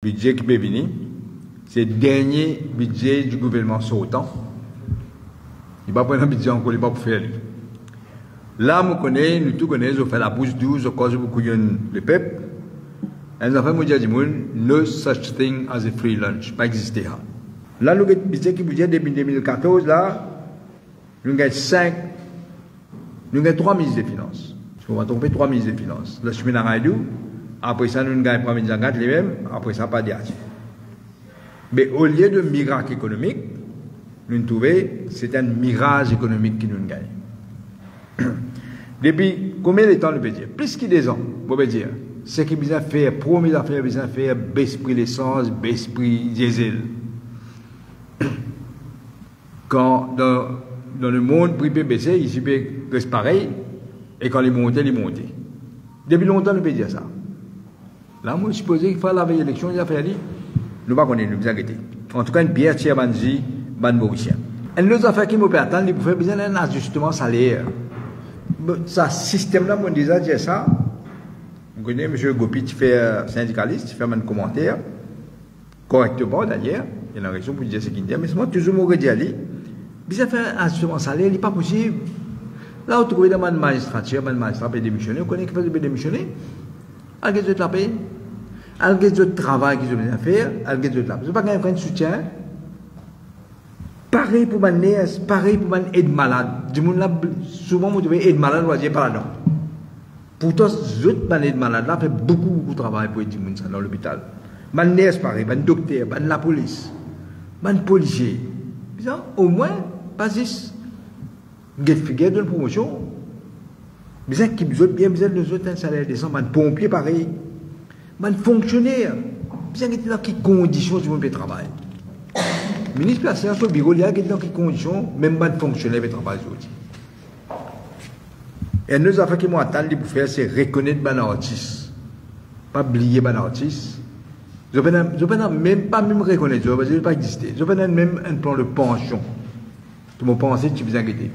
budget qui peut venir, c'est le dernier budget du gouvernement sortant. Il va prendre un budget encore, il va pour faire. Là, nous connaissons, nous tous connaissons, on fait la bouche douce, on cause beaucoup le peuple. Et nous avons dit no such thing as a free lunch, pas existé. Là, le budget qui budget depuis 2014, là, nous avons 5, nous avons 3 ministres des Finances. On va tromper 3 ministres des Finances. La semaine à après ça, nous le premier ministre lui-même, après ça, pas d'argent. Mais au lieu de miracle économique, nous trouvons c'est un mirage économique qui nous gagne. Depuis combien de temps nous peut dire Plus que des ans, on peut dire. Ce qui besoin faire, premier affaire, besoin faire, baisse prix l'essence, baisse diesel. Quand dans, dans le monde, prix peut baisser, ici peut rester pareil, et quand il monte, il monte. Depuis longtemps, nous peut dire ça. Là, moi, je suppose qu'il faut la veille élection, il a fait Nous ne pas connaître, nous arrêter. En tout cas, une bière tiers banzi, ban mauricien. Une autre affaire qui me peut attendre, il faut faire besoin d'un ajustement salaire. Ça, système-là, moi, disais, c'est ça. Vous connaissez, M. Gopi, qui fait euh, syndicaliste, il fait un commentaire, correctement d'ailleurs, il y a une raison pour dire ce qu'il dit, mais moi, toujours, moi, je dis, besoin faire un ajustement salaire, il n'est pas possible. Là, vous trouvez dans ma magistrature, ma magistrat peut démissionner, vous connaissez qui peut démissionner elle a de la paix, a de travail qu'ils besoin de faire, elle a de la paix. Ce n'est pas qu'un soutien. Pareil pour ma nièce, pareil pour ma aide malade. Du monde là, souvent, vous devez aide malade, va dire pas là Pourtant, les autres aide malade là fait beaucoup, beaucoup de travail pour aider les gens dans l'hôpital. Ma nièce, pareil, ma docteur, ma la police, ma policier. Au moins, pas juste, get figure de promotion, besoin qui besoin bien besoin de autres un salaire décent, man pompier pareil, man fonctionnaire, besoin qui dans quelles conditions tu peux travailler. Ministre placé le bureau, il y a dans quelles conditions, même man fonctionnaire peut travailler aujourd'hui. Et nous affaires qui m'ont attendu pour faire, c'est reconnaître les artistes. Pas oublier les artistes. Je ne même pas même reconnaître, je ne pas exister. Je ne même un plan de pension. Tu m'as pensé, tu veux inquiéter.